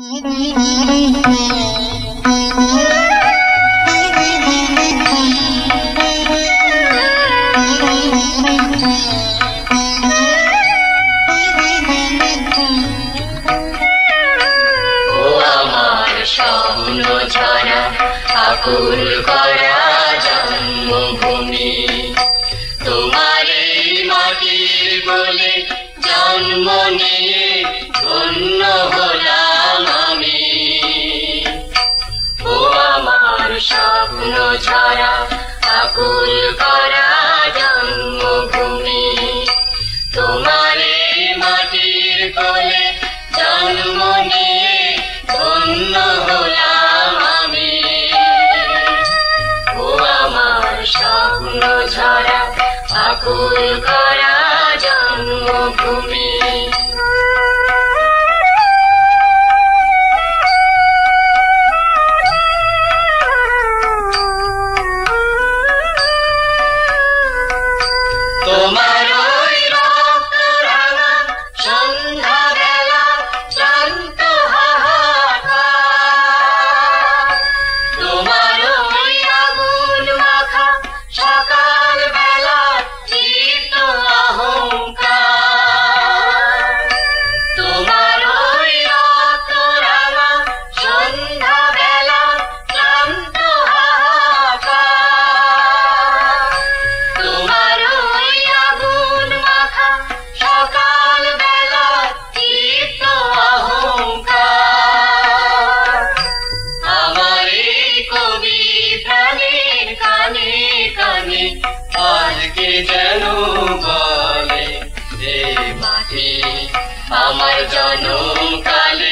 স্বপ্ন ঝরা আকুল করা জন্মভূমি। তোমার এই মাটির বলে জন্ম নিয়ে ধন্য হলা স্বপ্ন ঝরা আকুল করা জন্মভূমি। তোমারে মাটির কোলে জন্ম নিয়ে হলাম আমি। ও আমার স্বপ্ন ঝরা আকুল করা জন্মভূমি। আজকে যেন বলে মাটি আমার জনম কালে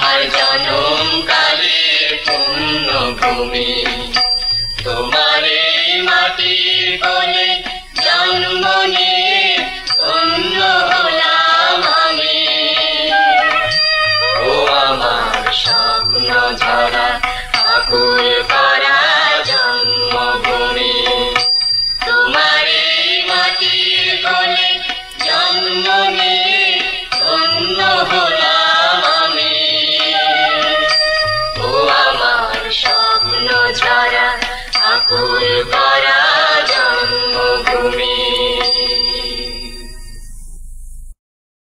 তোমার জনম কালে পূর্ণ ভূমি তোমার এই মাটি বলে জন্ম নিয়ে ধন্য ও আমার স্বপ্ন ঝরা para, a cura